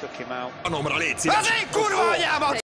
Took him out. numer 1, Vařej, kurva,